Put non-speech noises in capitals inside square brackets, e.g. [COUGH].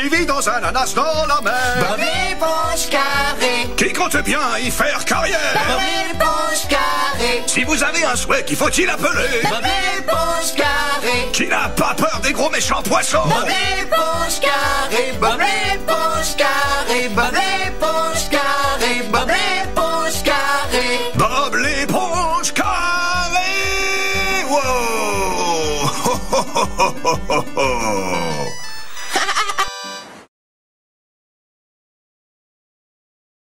qui vit dans un ananas dans la mer. Bah, Bob l'éponge carré. Qui compte bien y faire carrière. Bob l'éponge carré. Si vous avez un souhait, qu'il faut-il appeler Bob l'éponge carré. Qui n'a pas peur des gros méchants poissons Bob l'éponge carré. Bob l'éponge carré. Bob l'éponge carré. Bob l'éponge carré. Bob l'éponge carré Wow [LAUGHS]